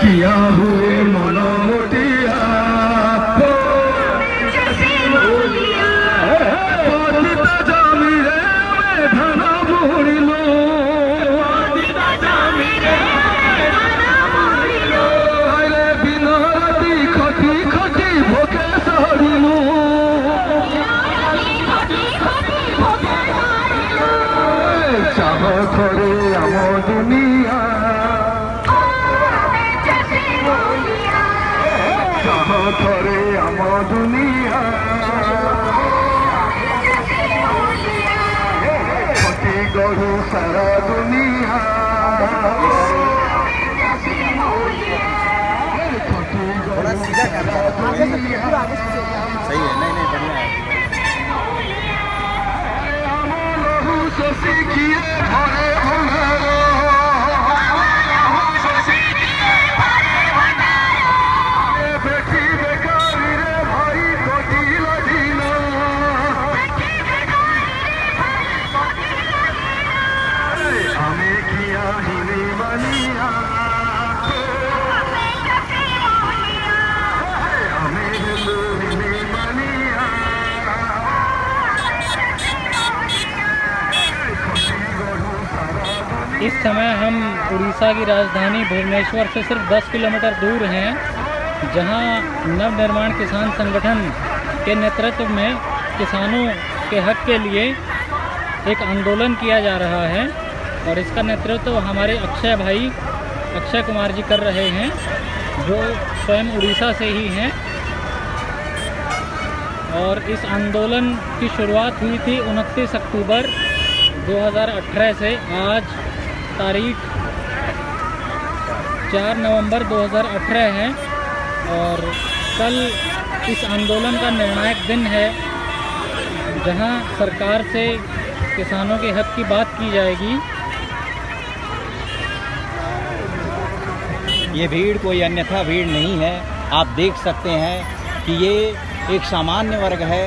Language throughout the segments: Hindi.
किया हुए मनो रहे सारा दुनिया। सही है नहीं नहीं बढ़िया सीखिए इस समय हम उड़ीसा की राजधानी भुवनेश्वर से सिर्फ़ 10 किलोमीटर दूर हैं, जहाँ नवनिर्माण किसान संगठन के नेतृत्व में किसानों के हक के लिए एक आंदोलन किया जा रहा है और इसका नेतृत्व हमारे अक्षय भाई, अक्षय कुमार जी कर रहे हैं, जो स्वयं उड़ीसा से ही हैं। और इस आंदोलन की शुरुआत हुई थी 29 अक्टूबर 2018 से, आज तारीख 4 नवंबर 2018 है और कल इस आंदोलन का निर्णायक दिन है, जहाँ सरकार से किसानों के हक की बात की जाएगी। ये भीड़ कोई अन्यथा भीड़ नहीं है। आप देख सकते हैं कि ये एक सामान्य वर्ग है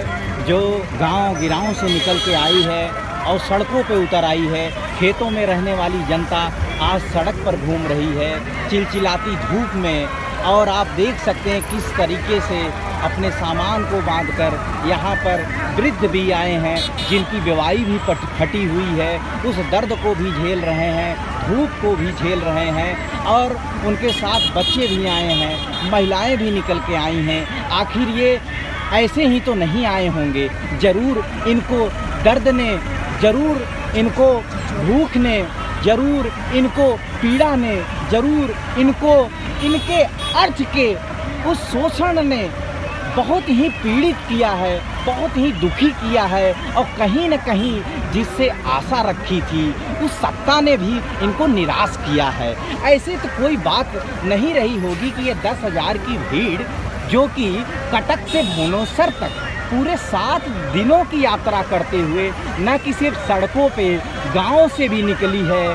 जो गाँव गिराओं से निकल के आई है। और सड़कों पर उतर आई है। खेतों में रहने वाली जनता आज सड़क पर घूम रही है। चिलचिलाती धूप में। और आप देख सकते हैं किस तरीके से अपने सामान को बांधकर यहाँ पर वृद्ध भी आए हैं, जिनकी बीवाई भी पट, फटी हुई है। उस दर्द को भी झेल रहे हैं, धूप को भी झेल रहे हैं और उनके साथ बच्चे भी आए हैं, महिलाएँ भी निकल के आई हैं। आखिर ये ऐसे ही तो नहीं आए होंगे। ज़रूर इनको दर्द ने ज़रूर इनको भूख ने ज़रूर इनको पीड़ा ने ज़रूर इनको इनके अर्थ के उस शोषण ने बहुत ही पीड़ित किया है, बहुत ही दुखी किया है और कहीं न कहीं जिससे आशा रखी थी, उस सत्ता ने भी इनको निराश किया है। ऐसे तो कोई बात नहीं रही होगी कि ये दस हज़ार की भीड़ जो कि कटक से भुवनेश्वर तक पूरे सात दिनों की यात्रा करते हुए न कि सिर्फ़ सड़कों पे, गाँव से भी निकली है।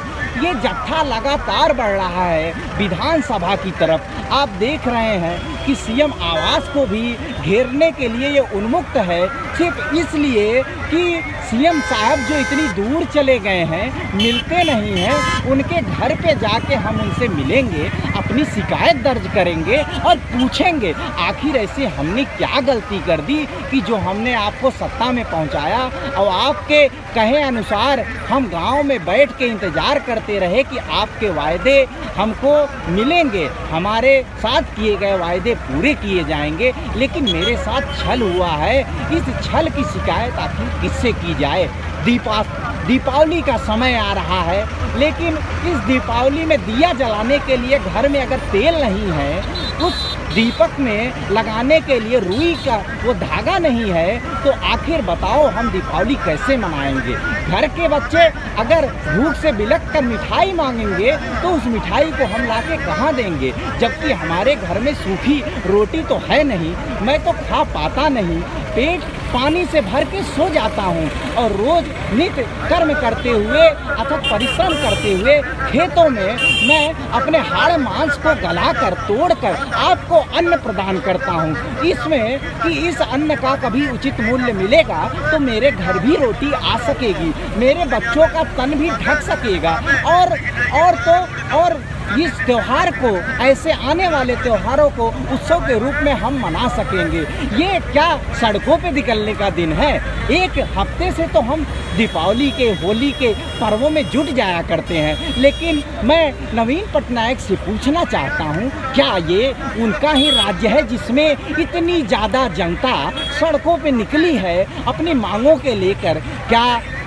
ये जत्था लगातार बढ़ रहा है विधानसभा की तरफ़। आप देख रहे हैं कि सीएम आवास को भी घेरने के लिए ये उन्मुक्त है। सिर्फ़ इसलिए कि सीएम साहब जो इतनी दूर चले गए हैं, मिलते नहीं हैं, उनके घर पे जाके हम उनसे मिलेंगे, अपनी शिकायत दर्ज करेंगे और पूछेंगे, आखिर ऐसे हमने क्या गलती कर दी कि जो हमने आपको सत्ता में पहुँचाया, और आपके कहे अनुसार हम गाँव में बैठ के इंतज़ार करते रहे कि आपके वायदे हमको मिलेंगे, हमारे साथ किए गए वायदे पूरे किए जाएँगे, लेकिन मेरे साथ छल हुआ है। इस छल की शिकायत आखिर किससे की जाए? दीपा, दीपावली का समय आ रहा है, लेकिन इस दीपावली में दिया जलाने के लिए घर में अगर तेल नहीं है उस दीपक में लगाने के लिए रुई का वो धागा नहीं है तो आखिर बताओ हम दीपावली कैसे मनाएँगे? घर के बच्चे अगर भूख से बिलक कर मिठाई मांगेंगे तो उस मिठाई को हम ला के कहाँ देंगे? जबकि हमारे घर में सूखी रोटी तो है नहीं, मैं तो खा पाता नहीं। पेट पानी से भर के सो जाता हूँ और रोज नित्य कर्म करते हुए अथक परिश्रम करते हुए खेतों में मैं अपने हाड़ मांस को गलाकर, तोड़कर आपको अन्न प्रदान करता हूँ। इसमें कि इस अन्न का कभी उचित मूल्य मिलेगा तो मेरे घर भी रोटी आ सकेगी, मेरे बच्चों का तन भी ढक सकेगा और और तो और इस त्योहार को, ऐसे आने वाले त्यौहारों को, उत्सव के रूप में हम मना सकेंगे। ये क्या सड़कों पे निकलने का दिन है? एक हफ़्ते से तो हम दीपावली के, होली के पर्वों में जुट जाया करते हैं। लेकिन मैं नवीन पटनायक से पूछना चाहता हूँ, क्या ये उनका ही राज्य है जिसमें इतनी ज़्यादा जनता सड़कों पे निकली है अपनी मांगों के लेकर? क्या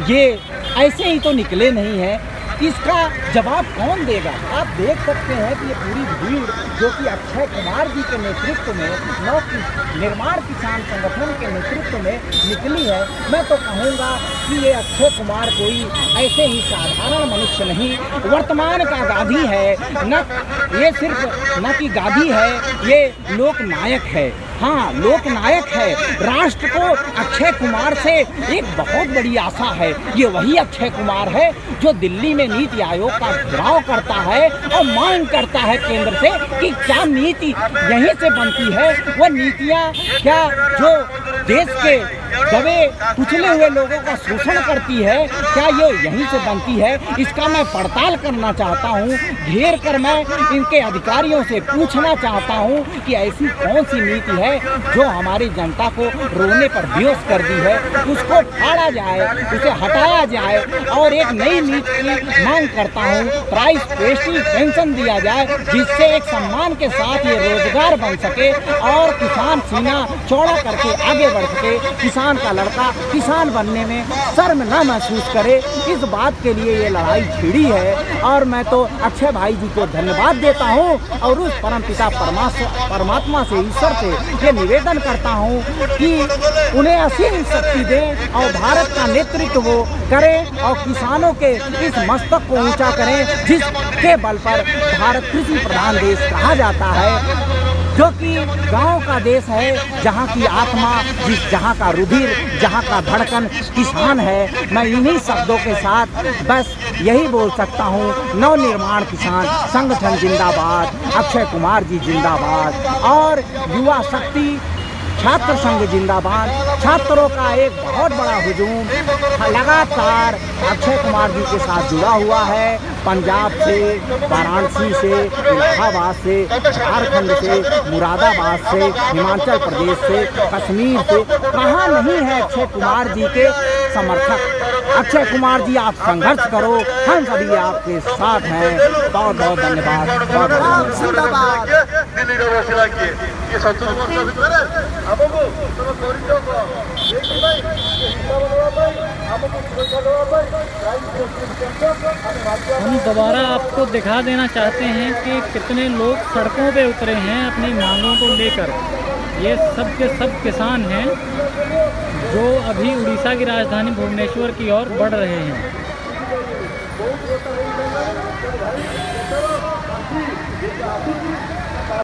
ये ऐसे ही तो निकले नहीं है? इसका जवाब कौन देगा? आप देख सकते हैं कि ये पूरी भीड़ जो कि अक्षय कुमार जी के नेतृत्व में कि- निर्माण किसान संगठन के नेतृत्व में निकली है। मैं तो कहूँगा कि ये अक्षय कुमार कोई ऐसे ही साधारण मनुष्य नहीं। वर्तमान का गांधी है, न ये सिर्फ़, न कि गांधी है, ये लोक नायक है। हाँ लोक नायक है। राष्ट्र को अक्षय कुमार से एक बहुत बड़ी आशा है। ये वही अक्षय कुमार है जो दिल्ली में नीति आयोग का घेराव करता है और मांग करता है केंद्र से कि क्या नीति यहीं से बनती है? वह नीतियाँ क्या जो देश के दबे कुचले हुए लोगों का शोषण करती है। क्या ये यहीं से बनती है? इसका मैं पड़ताल करना चाहता हूँ। घेर कर मैं इनके अधिकारियों से पूछना चाहता हूँ कि ऐसी कौन सी नीति है जो हमारी जनता को रोने पर बेहोश कर दी है। उसको फाड़ा जाए, उसे हटाया जाए और एक नई नीति की मांग करता हूँ। प्राइस पेस्ट्री पेंशन दिया जाए, जिससे एक सम्मान के साथ ये रोज़गार बन सके और किसान सीना चौड़ा करके आगे बढ़ सके। किसान का लड़का किसान बनने में शर्म न महसूस करे। इस बात के लिए ये लड़ाई छिड़ी है और मैं तो अक्षय भाई जी को धन्यवाद देता हूँ और उस परम पिता परमात्मा परमात्मा से, ईश्वर से ये निवेदन करता हूँ कि उन्हें असीम शक्ति दें और भारत का नेतृत्व वो करें और किसानों के इस मस्तक को ऊँचा करें, जिसके बल पर भारत कृषि प्रधान देश कहा जाता है। जो कि गाँव का देश है, जहाँ की आत्मा, जिस जहाँ का रुधिर, जहाँ का धड़कन, किसान है, मैं इन्हीं शब्दों के साथ बस यही बोल सकता हूँ, नवनिर्माण किसान संगठन जिंदाबाद, अक्षय कुमार जी जिंदाबाद। और युवा शक्ति छात्र संघ जिंदाबाद। छात्रों का एक बहुत बड़ा हुजूम। लगातार अक्षय कुमार जी के साथ जुड़ा हुआ है। पंजाब से, वाराणसी से, इलाहाबाद से, झारखंड से, मुरादाबाद से, हिमाचल प्रदेश से, कश्मीर से। कहाँ नहीं है अक्षय कुमार जी के समर्थक। अक्षय कुमार जी, आप संघर्ष करो। हम सभी आपके साथ हैं। बहुत बहुत धन्यवाद। हम दोबारा आपको दिखा देना चाहते हैं कि कितने लोग सड़कों पे उतरे हैं अपनी मांगों को लेकर। ये सब के सब किसान हैं। जो अभी उड़ीसा की राजधानी भुवनेश्वर की ओर बढ़ रहे हैं।